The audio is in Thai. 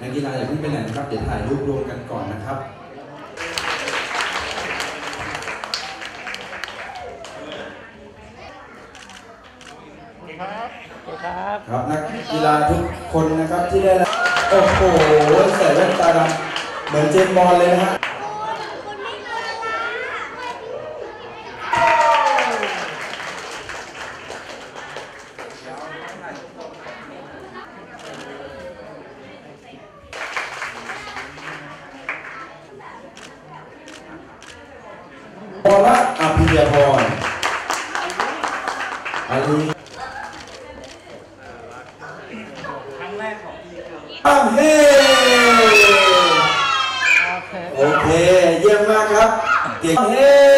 นักกีฬาอย่าเพิ่งไปไหนนะครับ เดี๋ยวถ่ายรูปรวมกันก่อนนะครับครับนักกีฬาทุกคนนะครับที่ได้รับโอ้โหใส่แว่นตาดำเหมือนเจมส์บอลเลยนะฮะ ละอภิยพรอันนี้อ้าวเฮ้โอเค เยี่ยมมากครับเก่งเฮ้